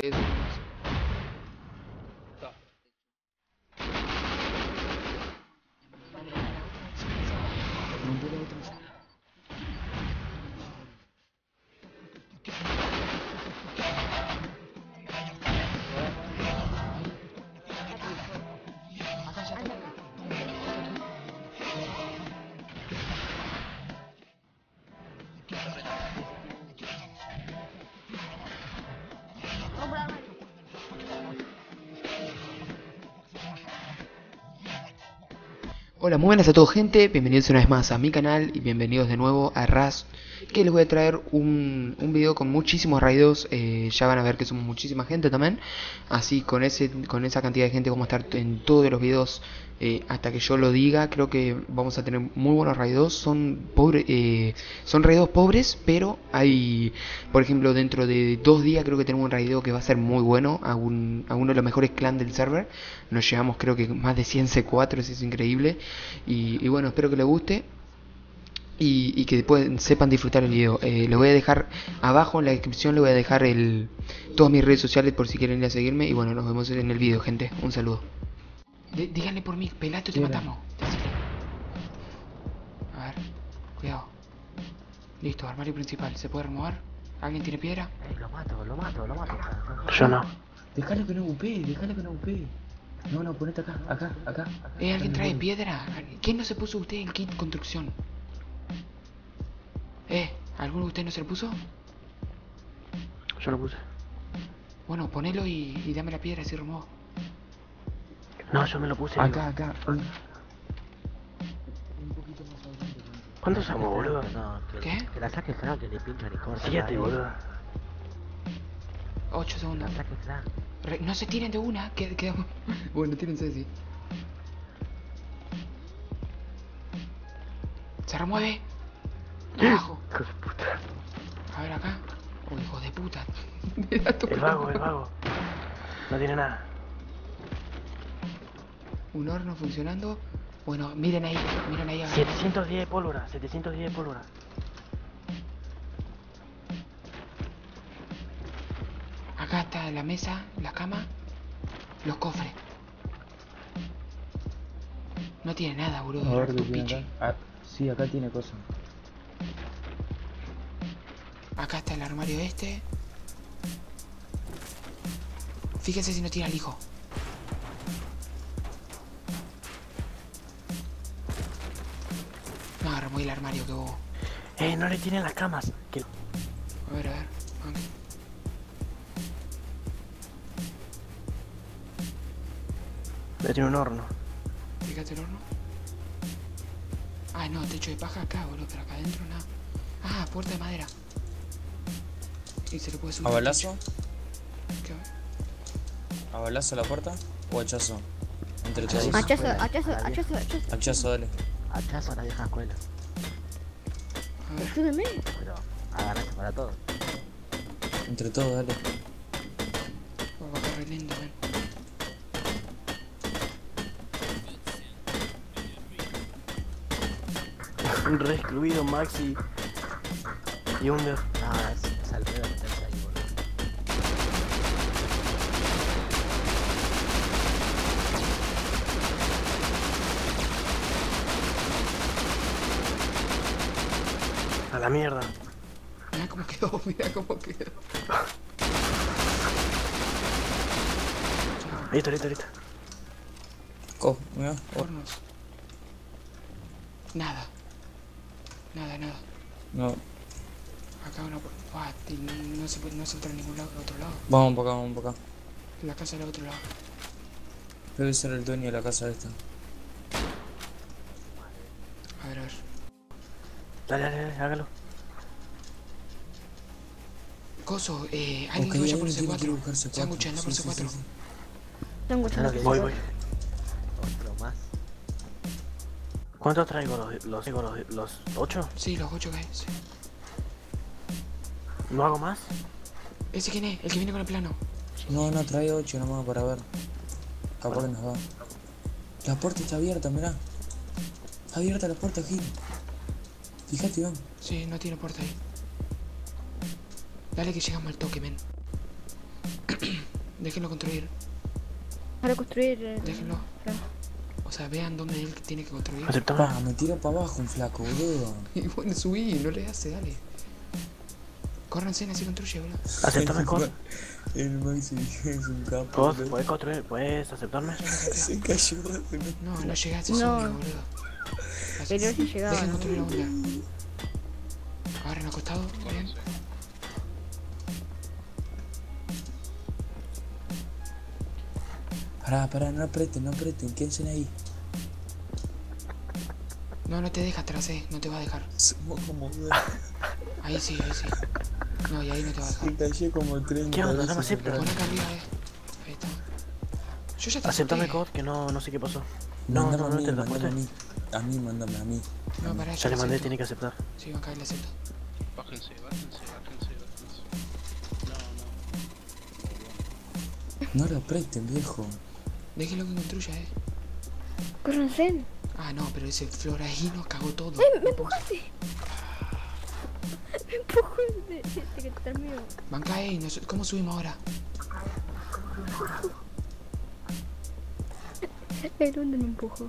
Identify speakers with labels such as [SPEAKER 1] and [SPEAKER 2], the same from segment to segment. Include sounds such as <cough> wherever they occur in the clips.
[SPEAKER 1] que. Hola, muy buenas a todos gente, bienvenidos una vez más a mi canal y bienvenidos de nuevo a Raz Que les voy a traer un, un video con muchísimos raidos, eh, ya van a ver que somos muchísima gente también. Así con ese con esa cantidad de gente a estar en todos los videos eh, hasta que yo lo diga Creo que vamos a tener muy buenos raidos, son, pobre, eh, son raidos pobres pero hay, por ejemplo dentro de dos días creo que tenemos un raido que va a ser muy bueno A, un, a uno de los mejores clans del server Nos llevamos creo que más de 100 C4, eso es increíble y, bueno, espero que les guste y, que después sepan disfrutar el video. Eh, les voy a dejar abajo en la descripción, les voy a dejar el, todas mis redes sociales por si quieren ir a seguirme. Y bueno, nos vemos en el video, gente. Un saludo. D- díganle por mí, pelato, te matamos. A ver, cuidado. Listo, armario principal. ¿Se puede remover? ¿Alguien tiene piedra?
[SPEAKER 2] Lo mato, lo mato, lo mato.
[SPEAKER 3] Yo no. Dejalo que no upee, dejalo que no upee. No, no, ponete acá, acá, acá. acá.
[SPEAKER 1] Eh, ¿alguien trae piedra? ¿Quién no se puso usted el kit construcción? Eh, ¿alguno de ustedes no se lo puso?
[SPEAKER 3] Yo lo puse.
[SPEAKER 1] Bueno, ponelo y, y dame la piedra así removo.
[SPEAKER 3] No, yo me lo puse. Acá, acá. un- ¿Cuántos somos, boludo?
[SPEAKER 2] No, que,
[SPEAKER 1] ¿Qué?
[SPEAKER 2] Que la saque Frank, que le pincha ni corta.
[SPEAKER 3] Siete, boludo.
[SPEAKER 1] 8
[SPEAKER 2] La
[SPEAKER 1] segundos.
[SPEAKER 2] saque Frank.
[SPEAKER 1] Re- no se tiren de una, que quedamos. <laughs> bueno, tírense así. Se remueve. Abajo. <coughs>
[SPEAKER 3] Hijo de puta.
[SPEAKER 1] A ver acá. Oh, hijo de puta. <laughs>
[SPEAKER 3] El vago, el vago. No tiene nada.
[SPEAKER 1] Un horno funcionando. Bueno, miren ahí, miren ahí abajo.
[SPEAKER 3] 710 de pólvora, 710 de pólvora.
[SPEAKER 1] Acá está la mesa, la cama, los cofres. No tiene nada, boludo.
[SPEAKER 4] A ver,
[SPEAKER 1] tu
[SPEAKER 4] ¿qué tiene
[SPEAKER 1] pichi.
[SPEAKER 4] acá? Ah, sí, acá tiene cosas.
[SPEAKER 1] Acá está el armario este. Fíjense si no tiene al hijo. Removí el armario, que bobo.
[SPEAKER 3] Eh, no le tienen las camas. Que...
[SPEAKER 1] A ver, a ver. ok.
[SPEAKER 3] Le tiene un horno.
[SPEAKER 1] Fíjate el horno. Ah, no, techo de paja acá, boludo, pero acá adentro nada. Ah, puerta de madera. Y se le puede subir.
[SPEAKER 5] ¿A
[SPEAKER 1] al
[SPEAKER 5] balazo?
[SPEAKER 1] ¿Qué?
[SPEAKER 5] ¿A balazo la puerta? ¿O hachazo? Entre todos.
[SPEAKER 2] Hachazo.
[SPEAKER 6] Hachazo, hachazo, hachazo. Hachazo,
[SPEAKER 5] dale.
[SPEAKER 2] Hachazo a la vieja escuela.
[SPEAKER 1] A ver.
[SPEAKER 6] Ayúdame.
[SPEAKER 2] Pero agarraste para todo.
[SPEAKER 5] Entre todos, dale.
[SPEAKER 1] Va a bajar re lento, ven.
[SPEAKER 3] Un re excluido Maxi. Y un de...
[SPEAKER 2] No, es, es al pedo meterse ahí, boludo.
[SPEAKER 3] A la mierda.
[SPEAKER 1] Mira cómo quedó, <laughs> mira cómo quedó.
[SPEAKER 3] Listo, listo, listo.
[SPEAKER 5] Co, mira. Oh,
[SPEAKER 1] Hornos. Nada. Nada, nada.
[SPEAKER 5] no.
[SPEAKER 1] Acá una pu- Buah, ti- no se puede, no se entra en ningún lado, otro lado.
[SPEAKER 5] Vamos para acá, vamos para acá.
[SPEAKER 1] La casa del otro lado.
[SPEAKER 5] Debe ser el dueño de la casa esta.
[SPEAKER 3] Dale, dale, dale, hágalo.
[SPEAKER 1] Coso, eh, alguien que
[SPEAKER 5] Ok,
[SPEAKER 1] vaya por
[SPEAKER 5] alguien tiene que ir a
[SPEAKER 1] C4.
[SPEAKER 5] buscar C4.
[SPEAKER 1] Sándwich, anda por
[SPEAKER 5] Sí, sí,
[SPEAKER 1] C4.
[SPEAKER 5] sí, sí.
[SPEAKER 6] Tengo
[SPEAKER 2] Claro que
[SPEAKER 6] chance.
[SPEAKER 3] Voy, voy.
[SPEAKER 2] Otro más.
[SPEAKER 3] ¿Cuántos traigo? ¿Los, los, los, los 8?
[SPEAKER 1] Sí, los 8 que hay, sí.
[SPEAKER 3] ¿No hago más?
[SPEAKER 1] ¿Ese quién es? El que viene con el plano.
[SPEAKER 5] No, no, trae 8 nomás para ver. Capaz que nos va. La puerta está abierta, mirá. Está abierta la puerta, Gil. Fíjate, Iván.
[SPEAKER 1] Sí, no tiene puerta ahí. Dale que llegamos al toque, men. <clears throat> Déjenlo construir.
[SPEAKER 6] Para construir. el-
[SPEAKER 1] Déjenlo.
[SPEAKER 6] claro.
[SPEAKER 1] O sea, vean dónde él tiene que construir.
[SPEAKER 2] Ah,
[SPEAKER 5] me tiro para abajo un flaco, boludo. <laughs>
[SPEAKER 1] Y bueno, subí, no le hace, dale. Córranse, así construye, boludo.
[SPEAKER 3] Aceptame, Cos.
[SPEAKER 5] El Maxi es un capo.
[SPEAKER 3] ¿puedes construir? ¿Puedes aceptarme? <laughs>
[SPEAKER 5] Se cayó.
[SPEAKER 1] No, no llegaste,
[SPEAKER 6] No.
[SPEAKER 1] subí, boludo.
[SPEAKER 6] Pero si llegaba,
[SPEAKER 1] Dejen
[SPEAKER 6] ¿no?
[SPEAKER 1] construir la bunda. Agarren acostado, bien.
[SPEAKER 5] Pará, pará, no aprieten, no aprieten, quédense ahí.
[SPEAKER 1] No, no te deja atrás, eh. No te va a dejar.
[SPEAKER 5] Somos como. <laughs>
[SPEAKER 1] Ahí sí, ahí sí. No, y ahí no te va a
[SPEAKER 5] Se
[SPEAKER 1] dejar.
[SPEAKER 5] cayó como 30
[SPEAKER 3] ¿Qué onda? No me acepta.
[SPEAKER 1] Pon acá arriba, eh. Ahí está. Yo ya te
[SPEAKER 3] Aceptame. Cos, que no, no sé qué pasó. No, no,
[SPEAKER 5] a
[SPEAKER 3] no
[SPEAKER 5] mí,
[SPEAKER 3] te
[SPEAKER 5] mándame a mí. Mándame a mí.
[SPEAKER 1] No, pará,
[SPEAKER 3] Ya le mandé,
[SPEAKER 1] acepto.
[SPEAKER 3] tiene que aceptar.
[SPEAKER 1] Sí, acá le acepto.
[SPEAKER 7] Bájense, bájense, bájense, bájense. No, no.
[SPEAKER 5] No lo aprieten, viejo.
[SPEAKER 1] Déjenlo que construya, eh.
[SPEAKER 6] Córranse.
[SPEAKER 1] Ah, no, pero ese flor ahí nos cagó todo.
[SPEAKER 6] ¡Eh, me empujaste! Me empujó de, de, de que está mío.
[SPEAKER 1] Banca, eh. ¿Cómo subimos ahora?
[SPEAKER 6] El dónde me empujó.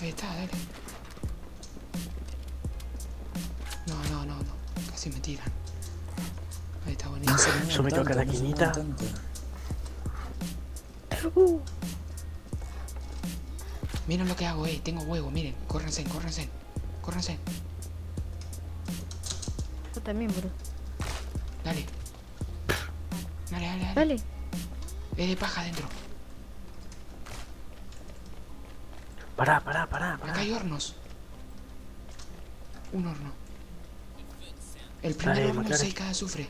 [SPEAKER 1] Ahí está, dale. No, no, no, no. Casi me tiran. Ahí está, buenísimo. <laughs>
[SPEAKER 3] Yo me en la.
[SPEAKER 6] Uh,
[SPEAKER 1] Miren lo que hago, eh. Tengo huevo, miren. Córrense, córrense. Córrense.
[SPEAKER 6] yo también, bro.
[SPEAKER 1] Dale. Dale, dale, dale.
[SPEAKER 6] Dale.
[SPEAKER 1] Es de paja adentro.
[SPEAKER 3] Pará, pará, pará,
[SPEAKER 1] Acá
[SPEAKER 3] pará.
[SPEAKER 1] hay hornos. Un horno. El primer
[SPEAKER 3] Dale,
[SPEAKER 1] horno
[SPEAKER 3] McLaren.
[SPEAKER 1] 6 cada azufre.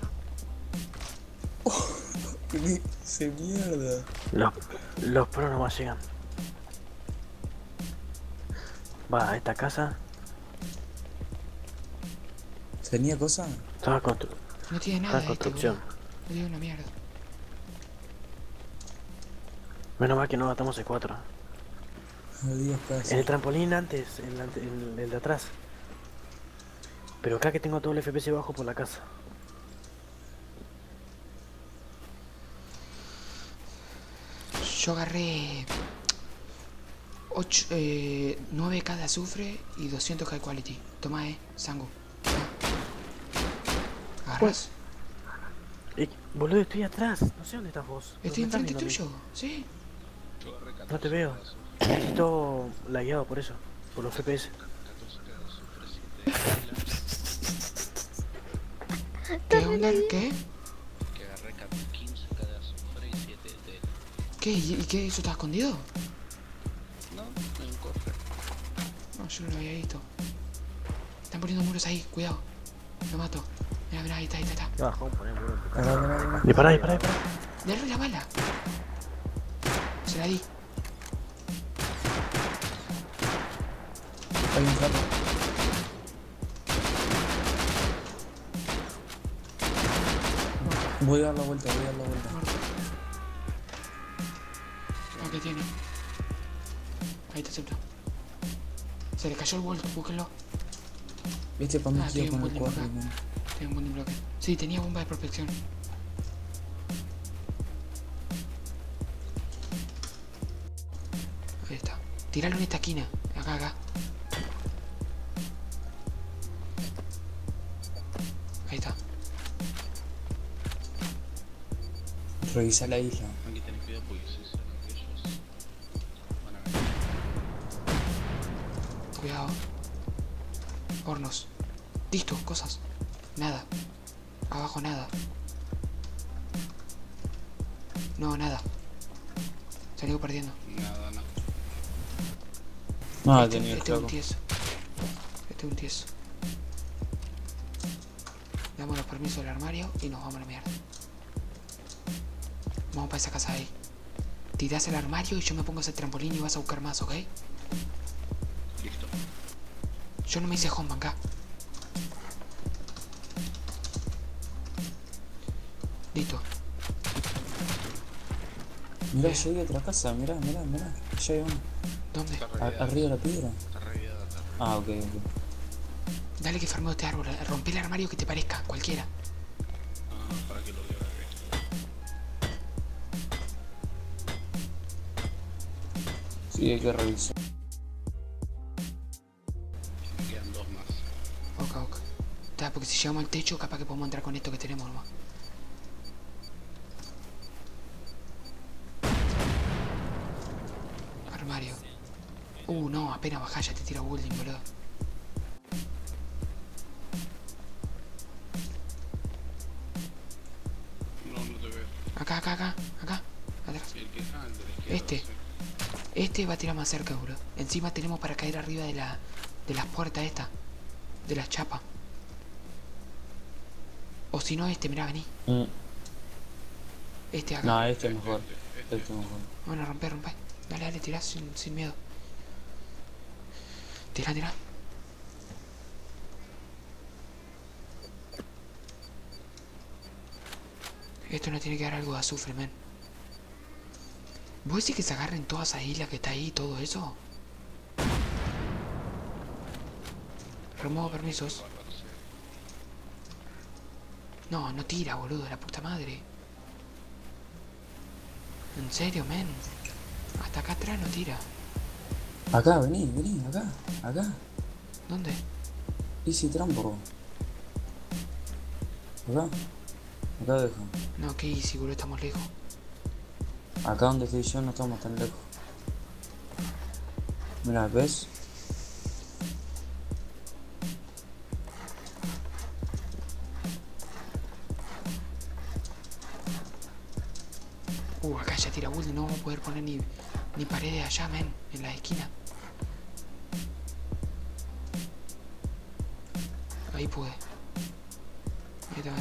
[SPEAKER 1] <laughs>
[SPEAKER 5] Se mierda.
[SPEAKER 3] Los, los pros nomás llegan. Va a esta casa.
[SPEAKER 5] ¿Tenía cosa?
[SPEAKER 3] Toda constru
[SPEAKER 1] No tiene nada este,
[SPEAKER 3] construcción.
[SPEAKER 1] boludo. No una mierda.
[SPEAKER 3] Menos mal que no matamos el 4. En el trampolín antes, en el, el de atrás. Pero acá que tengo todo el FPS bajo por la casa.
[SPEAKER 1] Yo agarré 8, eh, 9k de azufre y 200k de quality. Toma, eh, Sango. ¿Agarras?
[SPEAKER 3] Eh, boludo, estoy atrás. No sé dónde estás vos.
[SPEAKER 1] Estoy
[SPEAKER 3] ¿No me
[SPEAKER 1] enfrente tuyo, ¿sí?
[SPEAKER 7] Yo agarré 14
[SPEAKER 3] No te veo. Estoy lagueado por eso. Por los FPS.
[SPEAKER 7] 14 cada azufre, 7 de
[SPEAKER 1] ¿Qué onda? ¿Qué?
[SPEAKER 7] Que agarré 15 cada azufre y 7 de
[SPEAKER 1] ¿Qué? ¿Y, y qué? ¿Eso está escondido?
[SPEAKER 7] No, en un cofre.
[SPEAKER 1] No, yo no lo había visto. Están poniendo muros ahí, cuidado. Lo mato. Mira, mira, ahí está, ahí está, ahí está.
[SPEAKER 3] No, vamos a poner muro. Dispará, dispará, dispará.
[SPEAKER 1] Dale la bala. Se la di.
[SPEAKER 5] Un flaco. Voy a dar la vuelta, voy a dar la vuelta.
[SPEAKER 1] Ah, ¿qué tiene? Ahí te acepto. Se le cayó el wall, búsquenlo.
[SPEAKER 5] Viste pa' mí
[SPEAKER 1] Ah,
[SPEAKER 5] con el
[SPEAKER 1] buen
[SPEAKER 5] 4,
[SPEAKER 1] dibujo.
[SPEAKER 5] man.
[SPEAKER 1] Tiene un buen bloque. Sí, tenía bomba de protección. Ahí está. Tíralo en esta esquina. Acá, acá.
[SPEAKER 5] Revisa la isla.
[SPEAKER 7] Cuidado porque si son ellos van a ganar.
[SPEAKER 1] Cuidado. Hornos. Listo, cosas. Nada. Abajo nada. No, nada. Salió perdiendo.
[SPEAKER 7] Nada, nada.
[SPEAKER 5] No,
[SPEAKER 1] este,
[SPEAKER 5] tenía
[SPEAKER 1] este es un tieso. Este es un tieso. Damos los permisos del armario y nos vamos a la mierda. Vamos para esa casa ahí. Tirás el armario y yo me pongo ese trampolín y vas a buscar más, ¿ok?
[SPEAKER 7] Listo.
[SPEAKER 1] Yo no me hice home acá. Listo.
[SPEAKER 5] Mirá, ya hay otra casa, mirá, mirá, mirá. Hay una.
[SPEAKER 1] ¿Dónde?
[SPEAKER 7] Está.
[SPEAKER 5] Arriba de la piedra.
[SPEAKER 7] Está reviada. está reviada.
[SPEAKER 5] Ah, ok, ok.
[SPEAKER 1] Dale que farmeo este árbol. Rompí el armario que te parezca, cualquiera.
[SPEAKER 7] Ah,
[SPEAKER 5] Sí, hay que revisar.
[SPEAKER 7] Quedan dos más.
[SPEAKER 1] Ok, ok. Ta, porque si llegamos al techo, capaz que podemos entrar con esto que tenemos nomás. Armario. Uh, no, apenas bajá ya te tira building, boludo.
[SPEAKER 7] No, no te veo.
[SPEAKER 1] Acá, acá, acá, acá. Atrás.
[SPEAKER 7] El que ah, el de la izquierda,
[SPEAKER 1] Este. Este va a tirar más cerca, bro. Encima tenemos para caer arriba de la de las puertas esta. De las chapas. O si no, este, mirá, vení.
[SPEAKER 5] Mm.
[SPEAKER 1] Este acá.
[SPEAKER 5] No, este es mejor. Este es mejor.
[SPEAKER 1] Bueno, rompe, rompe. Dale, dale, tirá sin, sin miedo. Tira, tira. Esto no tiene que dar algo de azufre, men. ¿Vos decís que se agarren toda esa isla que está ahí y todo eso? Remuevo permisos. No, no tira, boludo, la puta madre. En serio, men. Hasta acá atrás no tira.
[SPEAKER 5] Acá, vení, vení, acá, acá.
[SPEAKER 1] ¿Dónde?
[SPEAKER 5] Easy trampo. Acá. Acá deja.
[SPEAKER 1] No, qué easy, boludo, estamos lejos.
[SPEAKER 5] Acá donde estoy yo no estamos tan lejos. Mira, ¿ves?
[SPEAKER 1] Uh, acá ya tira Wood, no vamos a poder poner ni, ni paredes allá, men, en la esquina. Ahí pude. Ahí está,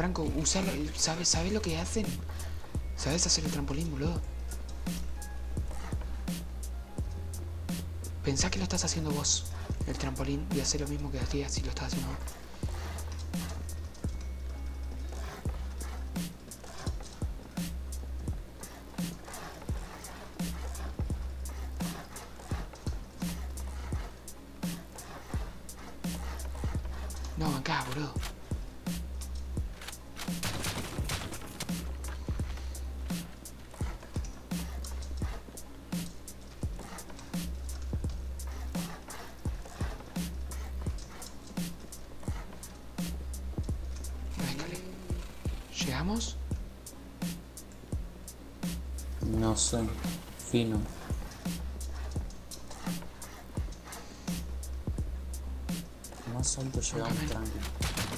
[SPEAKER 1] Franco, usa ¿sabes, ¿sabes lo que hacen? ¿Sabes hacer el trampolín, boludo? Pensá que lo estás haciendo vos, el trampolín, y hacer lo mismo que hacías si lo estás haciendo vos. No, acá, boludo.
[SPEAKER 5] No sé. Fino. Más alto llegamos
[SPEAKER 1] Acá, ven.
[SPEAKER 5] tranqui.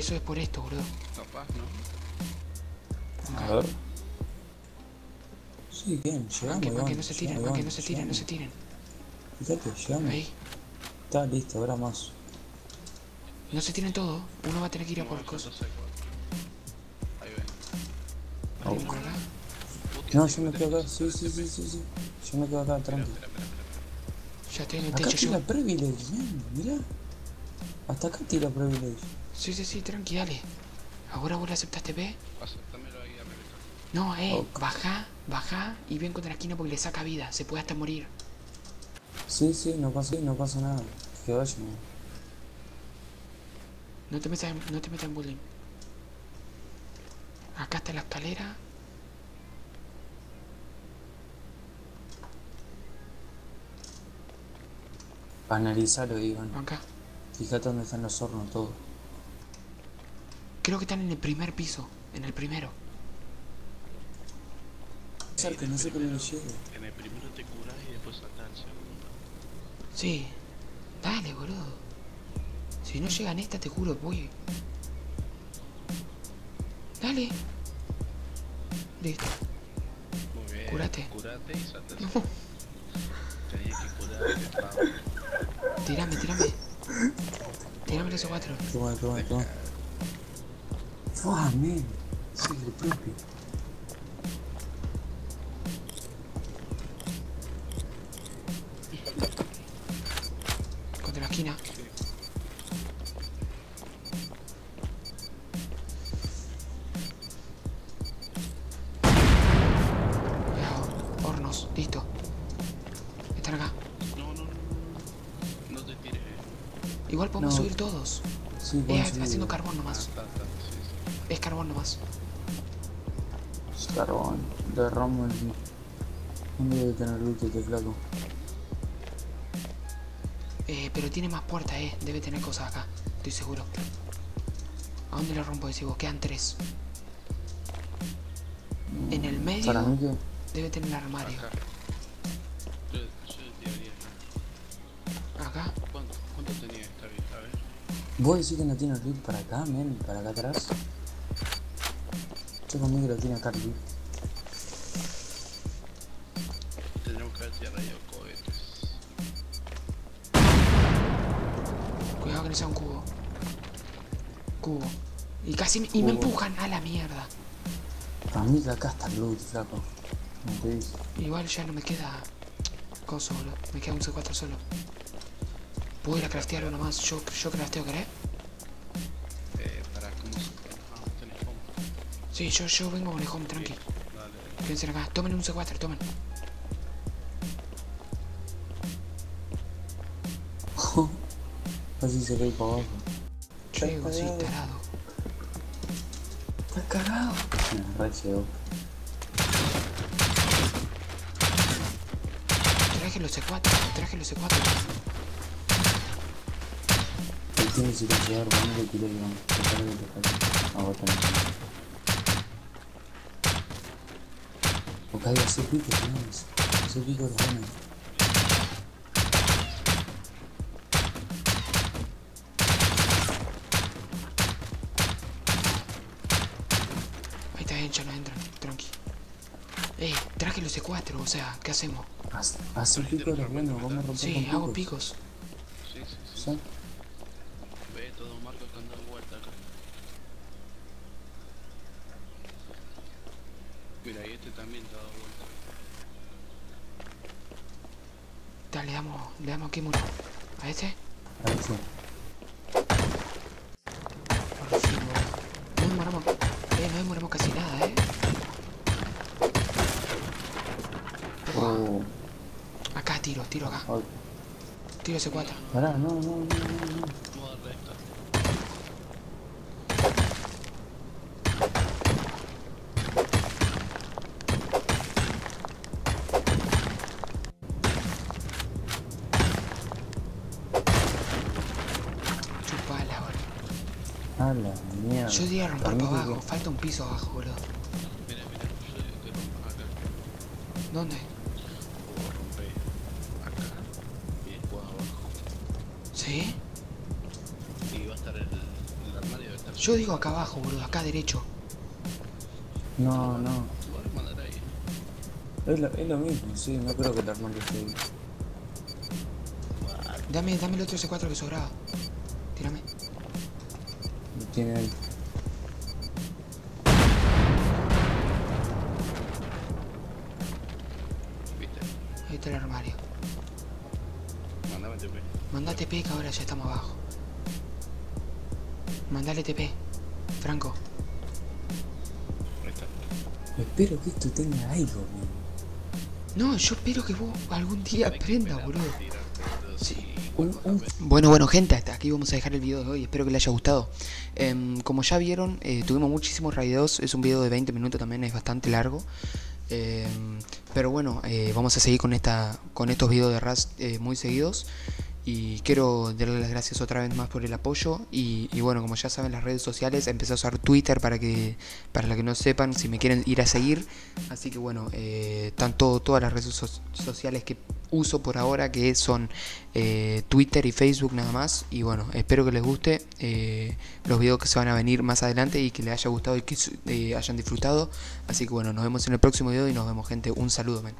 [SPEAKER 1] Eso es por esto, boludo.
[SPEAKER 7] Capaz, ¿no?
[SPEAKER 5] A ver. Sí, bien, llegamos.
[SPEAKER 1] Aunque
[SPEAKER 5] Iván,
[SPEAKER 1] no se tiren,
[SPEAKER 5] Iván,
[SPEAKER 1] no se tiren, no se tiren.
[SPEAKER 5] Fíjate, llegamos.
[SPEAKER 1] Ahí.
[SPEAKER 5] Está listo, ahora más.
[SPEAKER 1] No se tiren todo. Uno va a tener que ir a por cosas.
[SPEAKER 7] Ahí ven.
[SPEAKER 1] Por acá.
[SPEAKER 5] No, yo me quedo acá. Sí, sí, sí, sí, sí. Yo me quedo acá, tranqui.
[SPEAKER 1] Ya estoy en el
[SPEAKER 5] Acá
[SPEAKER 1] techo
[SPEAKER 5] tira
[SPEAKER 1] yo.
[SPEAKER 5] privilege, man, mirá. Hasta acá tira privilege.
[SPEAKER 1] Sí, sí, sí, tranqui, dale. Ahora vos le aceptaste B.
[SPEAKER 7] Acéptamelo ahí.
[SPEAKER 1] No, eh,
[SPEAKER 5] Ok.
[SPEAKER 1] baja, baja y ven contra la esquina porque le saca vida. Se puede hasta morir.
[SPEAKER 5] Sí, sí, no pasa, no pasa nada. Que vaya, man.
[SPEAKER 1] No te metas en, no te metas en bullying. Acá está la escalera.
[SPEAKER 5] Analizalo, Iván.
[SPEAKER 1] Acá.
[SPEAKER 5] Fíjate dónde están los hornos, todo.
[SPEAKER 1] Creo que están en el primer piso. En el primero.
[SPEAKER 5] Cerca, no sé cómo llego.
[SPEAKER 7] En el primero te curas y después saltas al segundo.
[SPEAKER 1] Sí. Dale, boludo. Si no llegan esta, te juro, voy. Dale. Listo.
[SPEAKER 7] Muy bien.
[SPEAKER 1] Curate.
[SPEAKER 7] Curate y salta al
[SPEAKER 1] No.
[SPEAKER 7] Tenías que curarte, Pablo.
[SPEAKER 1] Tirame, tirame. Tirame esos cuatro.
[SPEAKER 5] Toma, toma, toma. Oh, amén. Lo propio.
[SPEAKER 1] Contra la esquina. Hornos, listo. Están acá.
[SPEAKER 5] No,
[SPEAKER 1] no, no.
[SPEAKER 5] No
[SPEAKER 1] te
[SPEAKER 5] tires. Igual
[SPEAKER 1] podemos subir todos.
[SPEAKER 7] Eh, haciendo carbón nomás.
[SPEAKER 1] Ah, es carbón nomás.
[SPEAKER 5] es Carbón. Derramo el. ¿Dónde debe tener luz este flaco?
[SPEAKER 1] Eh, pero tiene más puertas, eh. Debe tener cosas acá. Estoy seguro. ¿A dónde le rompo decís vos? Quedan tres. En el medio
[SPEAKER 5] Para mí que.
[SPEAKER 1] debe tener el armario.
[SPEAKER 7] Acá. Yo, yo tiraría.
[SPEAKER 1] Acá.
[SPEAKER 7] ¿Cuánto, cuánto tenía esta? A ver.
[SPEAKER 5] ¿Vos decís que no tiene loot para acá, men? ¿Para acá atrás? Yo conmigo lo tiene acá loot.
[SPEAKER 7] Tendremos que haber tirado cohetes.
[SPEAKER 1] Cuidado que no sea un cubo. Cubo. Y casi me, y me empujan a la mierda.
[SPEAKER 5] Para mí que acá está el loot, flaco. ¿No te dice?
[SPEAKER 1] Igual ya no me queda coso, boludo. Me queda un C4 solo. Puedo ir a craftear uno más. Yo, yo crafteo, ¿querés? Sí, yo, yo vengo con el home, tranqui.
[SPEAKER 7] Dale.
[SPEAKER 1] Quédense acá. Tomen un C4, tomen. <laughs>
[SPEAKER 5] Así se cae para abajo.
[SPEAKER 1] Digo, sí, tarado.
[SPEAKER 5] Está cagado. Me re llegó.
[SPEAKER 1] Traje los C4, traje los C4.
[SPEAKER 5] Él tiene que llegar, ponele tiro y vamos. Dejale que te falte. A vos también. O caiga ese pico, tenés. Ese pico es bueno.
[SPEAKER 1] Ahí está bien, ya no entran, tranqui. Ey, traje los C4, o sea, ¿qué hacemos?
[SPEAKER 5] Haz- Hace pico es bueno, vamos a romper
[SPEAKER 1] Sí,
[SPEAKER 5] con
[SPEAKER 1] hago picos.
[SPEAKER 7] Sí, sí, sí.
[SPEAKER 5] ¿Sí?
[SPEAKER 7] Ve todo Marcos que anda de vuelta acá. Mira, y este también te ha dado vuelta.
[SPEAKER 1] Dale, le damos, le damos aquí muro. ¿A este?
[SPEAKER 5] Ahí sí.
[SPEAKER 1] Por fin. No demoramos. Eh, no demoramos casi nada, eh.
[SPEAKER 5] Oh,
[SPEAKER 1] Acá tiro, tiro acá.
[SPEAKER 5] oh,
[SPEAKER 1] Tiro ese 4.
[SPEAKER 5] pará, no, no, no, no, mierda.
[SPEAKER 1] Yo diría romper
[SPEAKER 5] Para
[SPEAKER 1] abajo. Falta un piso abajo, boludo.
[SPEAKER 7] Mira, mira, yo digo que rompas acá.
[SPEAKER 1] ¿Dónde?
[SPEAKER 7] O rompe acá. Y después abajo.
[SPEAKER 1] ¿Sí?
[SPEAKER 7] Y va a estar el, el armario, va a estar.
[SPEAKER 1] Yo digo acá abajo, boludo. Acá derecho.
[SPEAKER 5] No, no.
[SPEAKER 7] Ahí.
[SPEAKER 5] Es lo, es lo mismo, sí, no creo que el armario esté ahí.
[SPEAKER 1] Dame, dame el otro C4 que sobraba. Tírame.
[SPEAKER 5] Lo tiene ahí.
[SPEAKER 1] El armario.
[SPEAKER 7] Mandame TP.
[SPEAKER 1] Manda TP que ahora ya estamos abajo. Mandale TP. Franco.
[SPEAKER 7] Ahí está.
[SPEAKER 5] Espero que esto tenga algo, man.
[SPEAKER 1] No, yo espero que vos algún día aprendas, boludo. Sí.
[SPEAKER 5] Un, un
[SPEAKER 1] Bueno, bueno, gente, hasta aquí vamos a dejar el video de hoy. Espero que les haya gustado. Em, como ya vieron, eh, tuvimos muchísimos raideos. Es un video de 20 minutos también, es bastante largo. Em, pero bueno, eh, vamos a seguir con esta con estos videos de Rust eh, muy seguidos. Y quiero darle las gracias otra vez más por el apoyo. Y, bueno, como ya saben, las redes sociales, empecé a usar Twitter para que para los que no sepan, si me quieren ir a seguir. Así que bueno, eh, están todas las redes so- sociales que uso por ahora, que son eh, Twitter y Facebook nada más. Y bueno, espero que les guste eh, los videos que se van a venir más adelante y que les haya gustado y que eh, hayan disfrutado. Así que bueno, nos vemos en el próximo video y nos vemos gente. Un saludo, men.